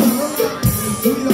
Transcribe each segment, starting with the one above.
Yes,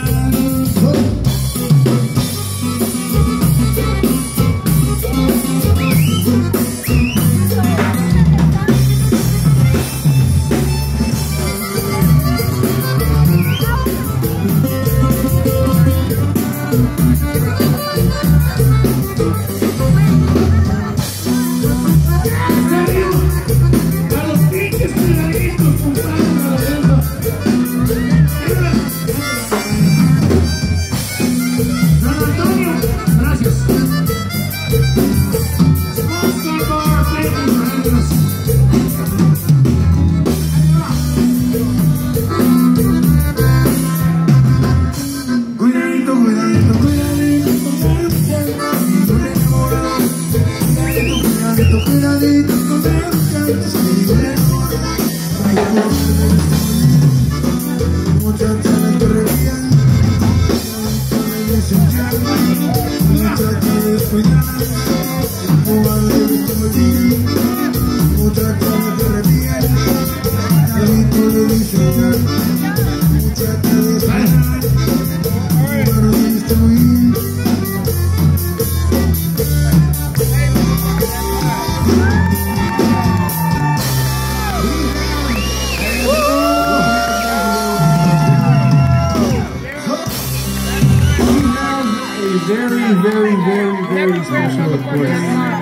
very, very, very, very special request.